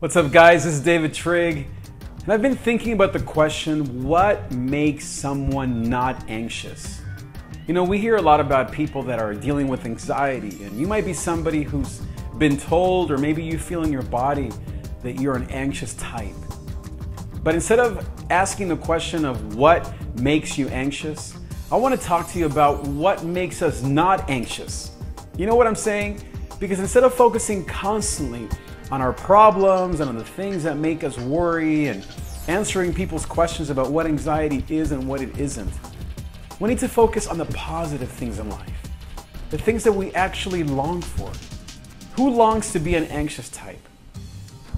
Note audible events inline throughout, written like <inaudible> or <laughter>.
What's up, guys? This is David Trig, and I've been thinking about the question what makes someone not anxious? You know, we hear a lot about people that are dealing with anxiety, and you might be somebody who's been told, or maybe you feel in your body that you're an anxious type. But instead of asking the question of what makes you anxious, I want to talk to you about what makes us not anxious. You know what I'm saying? Because instead of focusing constantly on our problems and on the things that make us worry and answering people's questions about what anxiety is and what it isn't. We need to focus on the positive things in life, the things that we actually long for. Who longs to be an anxious type?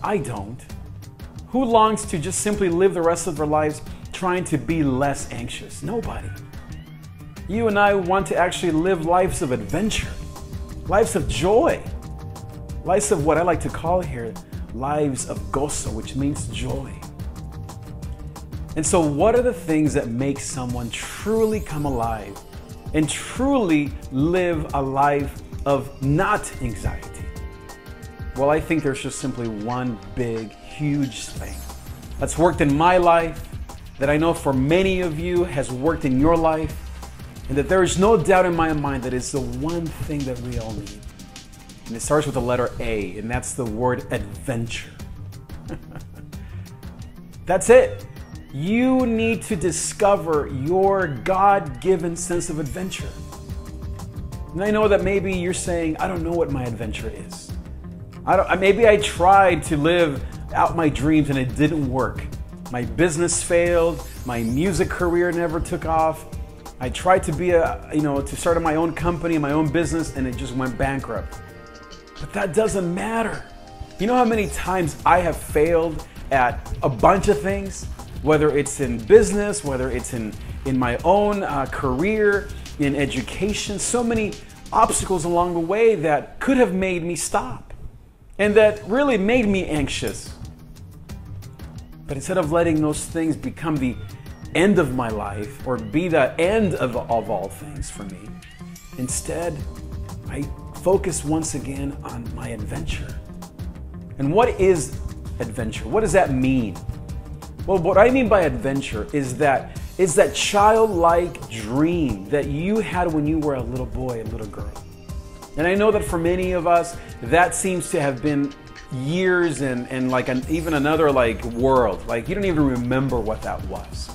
I don't. Who longs to just simply live the rest of their lives trying to be less anxious? Nobody. You and I want to actually live lives of adventure, lives of joy, Lives of what I like to call here lives of gozo, which means joy. And so, what are the things that make someone truly come alive and truly live a life of not anxiety? Well, I think there's just simply one big, huge thing that's worked in my life, that I know for many of you has worked in your life, and that there is no doubt in my mind that it's the one thing that we all need. And it starts with the letter A, and that's the word adventure. <laughs> that's it. You need to discover your God given sense of adventure. And I know that maybe you're saying, I don't know what my adventure is. I maybe I tried to live out my dreams and it didn't work. My business failed, my music career never took off. I tried to be a, you know, to start my own company, my own business, and it just went bankrupt. But that doesn't matter. You know how many times I have failed at a bunch of things, whether it's in business, whether it's in, in my own uh, career, in education, so many obstacles along the way that could have made me stop and that really made me anxious. But instead of letting those things become the end of my life or be the end of, of all things for me, instead, I focus once again on my adventure. And what is adventure? What does that mean? Well, what I mean by adventure is that is that childlike dream that you had when you were a little boy, a little girl. And I know that for many of us, that seems to have been years and, and like an, even another like world. Like you don't even remember what that was.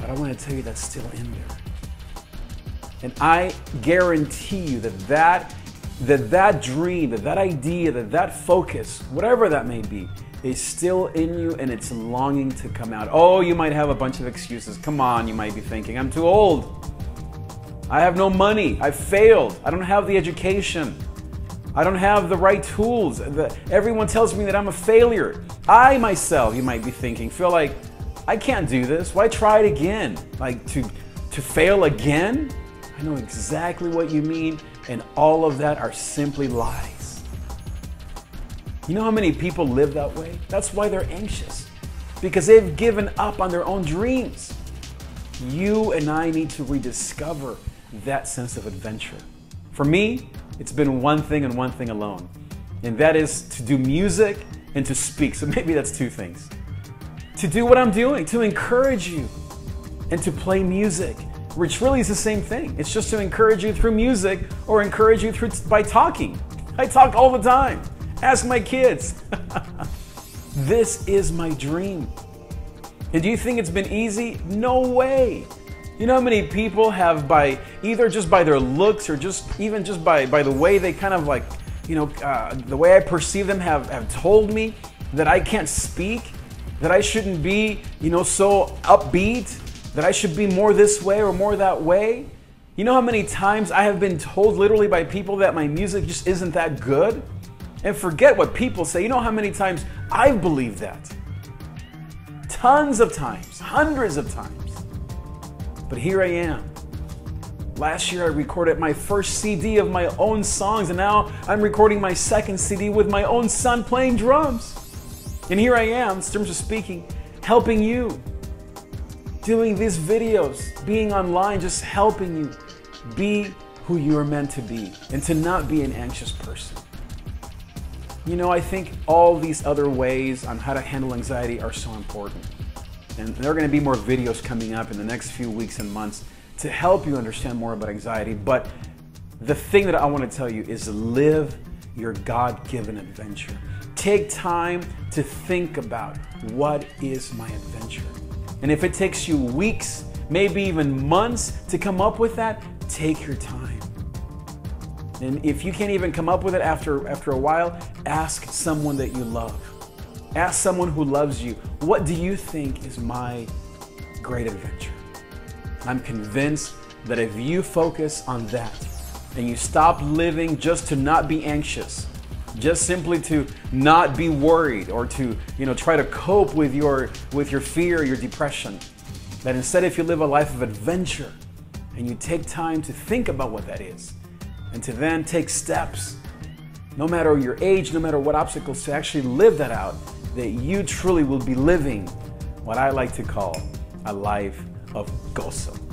But I want to tell you that's still in there. And I guarantee you that that, that, that dream, that, that idea, that that focus, whatever that may be, is still in you and it's longing to come out. Oh, you might have a bunch of excuses. Come on, you might be thinking, I'm too old. I have no money. I failed. I don't have the education. I don't have the right tools. The, everyone tells me that I'm a failure. I myself, you might be thinking, feel like I can't do this. Why try it again? Like to to fail again? I know exactly what you mean, and all of that are simply lies. You know how many people live that way? That's why they're anxious, because they've given up on their own dreams. You and I need to rediscover that sense of adventure. For me, it's been one thing and one thing alone, and that is to do music and to speak. So maybe that's two things. To do what I'm doing, to encourage you, and to play music which really is the same thing. It's just to encourage you through music or encourage you through by talking. I talk all the time. Ask my kids. <laughs> this is my dream. And do you think it's been easy? No way. You know how many people have by either just by their looks or just even just by by the way they kind of like, you know, uh, the way I perceive them have have told me that I can't speak, that I shouldn't be, you know, so upbeat, that I should be more this way or more that way. You know how many times I have been told literally by people that my music just isn't that good? And forget what people say. You know how many times I've believed that? Tons of times, hundreds of times. But here I am. Last year I recorded my first CD of my own songs, and now I'm recording my second CD with my own son playing drums. And here I am, in terms of speaking, helping you doing these videos, being online, just helping you be who you are meant to be and to not be an anxious person. you know, I think all these other ways on how to handle anxiety are so important. And there are going to be more videos coming up in the next few weeks and months to help you understand more about anxiety. But the thing that I want to tell you is live your God given adventure. Take time to think about what is my adventure. And if it takes you weeks, maybe even months to come up with that, take your time. And if you can't even come up with it after, after a while, ask someone that you love. Ask someone who loves you, what do you think is my great adventure? I'm convinced that if you focus on that and you stop living just to not be anxious, just simply to not be worried or to you know try to cope with your with your fear your depression that instead if you live a life of adventure and you take time to think about what that is and to then take steps, no matter your age, no matter what obstacles, to actually live that out, that you truly will be living what I like to call a life of gozo.